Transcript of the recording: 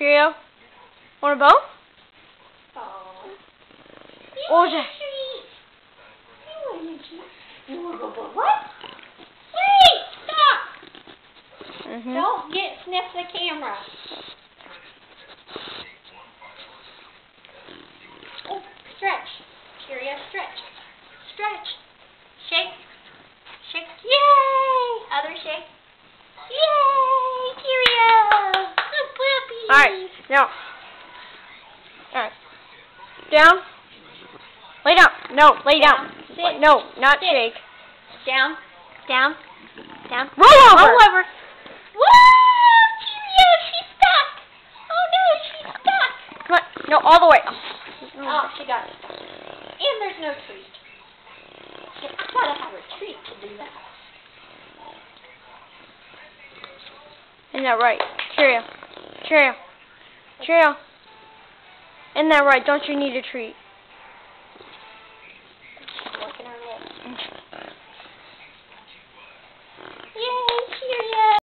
Cheerio. Want a bone? Oh. What was that? You want to mention? You want to go, what? Wait! Stop! Mm-hmm. Don't get sniff the camera. Oh, stretch. Cheerio, stretch. Stretch. Shake. Shake. Yay! Other shake. Yay! Cheerio! Good puppy. Alright, now. Alright. Down. Lay down. No, lay down. Down. Sit. No, not Sit. shake. Down. Down. Down. Roll over. Roll over. Woo! Oh, Cheerio, she's stuck. Oh no, she's stuck. Come on. No, all the way. Oh, she got it. And there's no treat. I gotta have a treat to do that. Isn't that right? Cheerio. Cheerio. Cheerio. Isn't that right? Don't you need a treat?